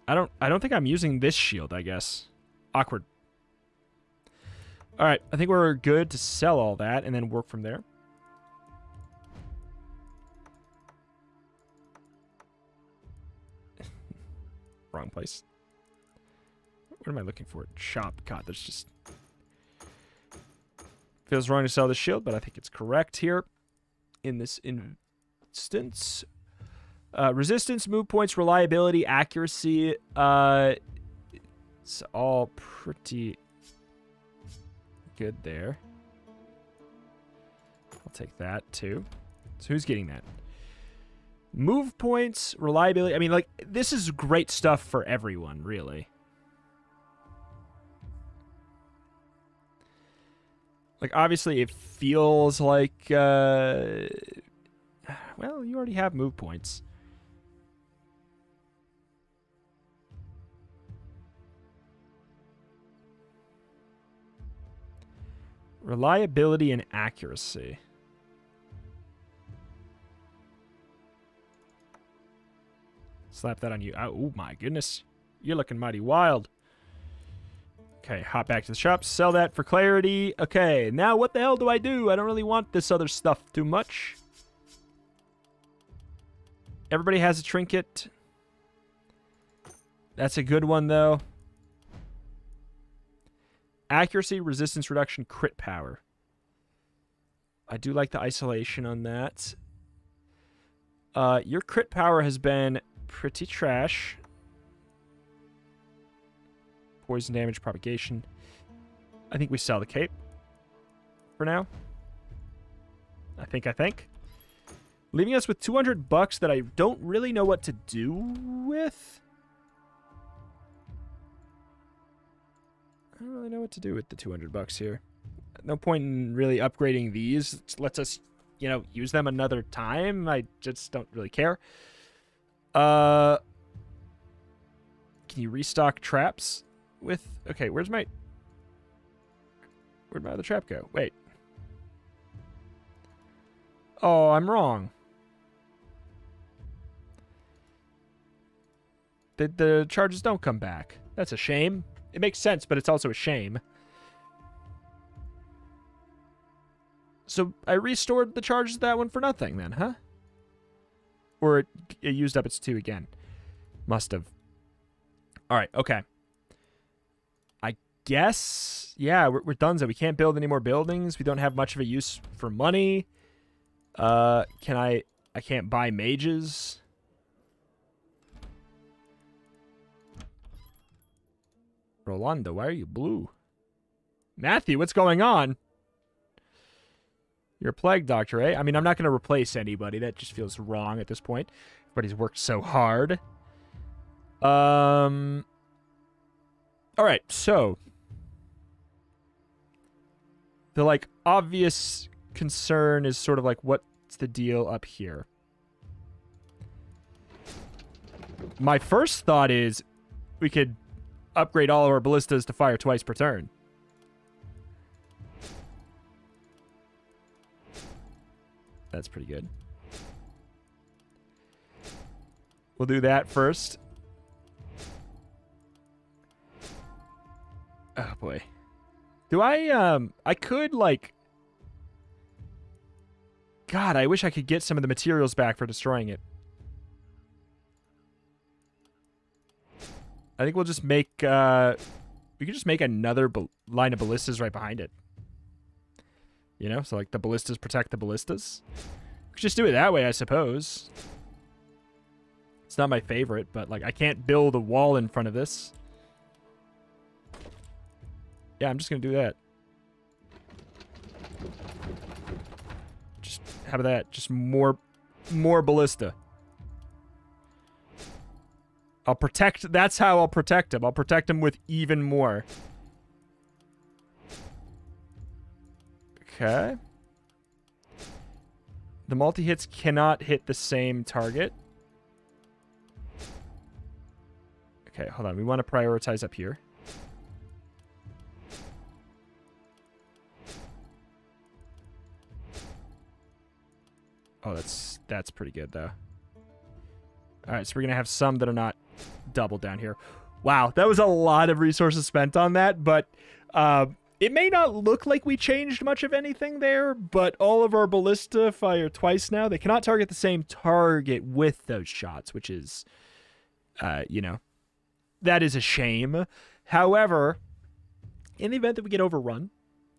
I don't I don't think I'm using this shield, I guess. Awkward. All right, I think we're good to sell all that and then work from there. (laughs) Wrong place. What am I looking for? Shop. God, there's just... Feels wrong to sell the shield, but I think it's correct here in this instance. Uh, resistance, move points, reliability, accuracy. Uh, it's all pretty good there. I'll take that too. So who's getting that? Move points, reliability. I mean, like, this is great stuff for everyone, really. Like, obviously, it feels like, uh, well, you already have move points. Reliability and accuracy. Slap that on you. Oh, oh, my goodness. You're looking mighty wild. Okay, hop back to the shop. Sell that for clarity. Okay, now what the hell do I do? I don't really want this other stuff too much. Everybody has a trinket. That's a good one, though. Accuracy, resistance reduction, crit power. I do like the isolation on that. Uh, your crit power has been pretty trash. Poison damage, propagation. I think we sell the cape for now. I think, I think. Leaving us with 200 bucks that I don't really know what to do with. I don't really know what to do with the 200 bucks here. No point in really upgrading these. It lets us, you know, use them another time. I just don't really care. Uh, can you restock traps with? Okay, where's my? Where'd my other trap go? Wait. Oh, I'm wrong. The the charges don't come back. That's a shame. It makes sense, but it's also a shame. So I restored the charges of that one for nothing then, huh? Or it, it used up its two again. Must have. All right, okay. I guess, yeah, we're, we're done. So we can't build any more buildings. We don't have much of a use for money. Uh, can I, I can't buy mages. Rolando, why are you blue? Matthew, what's going on? You're a plague doctor, eh? I mean, I'm not going to replace anybody. That just feels wrong at this point. Everybody's worked so hard. Um. All right, so the like obvious concern is sort of like what's the deal up here. My first thought is we could upgrade all of our ballistas to fire twice per turn. That's pretty good. We'll do that first. Oh boy. Do I um I could like God, I wish I could get some of the materials back for destroying it. I think we'll just make uh we could just make another line of ballistas right behind it. You know, so like the ballistas protect the ballistas. We could just do it that way, I suppose. It's not my favorite, but like I can't build a wall in front of this. Yeah, I'm just gonna do that. Just how about that? Just more more ballista. I'll protect that's how I'll protect him. I'll protect him with even more. Okay. The multi-hits cannot hit the same target. Okay, hold on. We want to prioritize up here. Oh, that's that's pretty good, though. All right, so we're going to have some that are not doubled down here. Wow, that was a lot of resources spent on that, but uh, it may not look like we changed much of anything there, but all of our ballista fire twice now. They cannot target the same target with those shots, which is, uh, you know, that is a shame. However, in the event that we get overrun,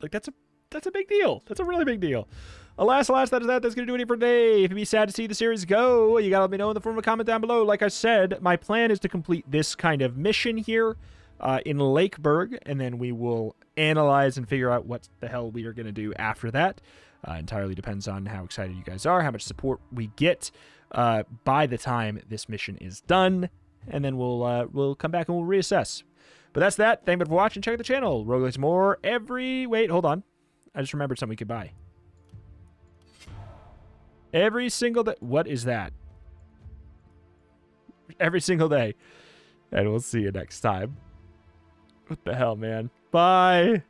like that's a that's a big deal. That's a really big deal. Alas, alas, that is that. That's going to do it for today. If you'd be sad to see the series go, you got to let me know in the form of a comment down below. Like I said, my plan is to complete this kind of mission here uh, in Lakeburg, and then we will analyze and figure out what the hell we are going to do after that. Uh, entirely depends on how excited you guys are, how much support we get uh, by the time this mission is done, and then we'll uh, we'll come back and we'll reassess. But that's that. Thank you for watching. Check out the channel. Roguelites more every... Wait, hold on. I just remembered something we could buy. Every single day. What is that? Every single day. And we'll see you next time. What the hell, man? Bye.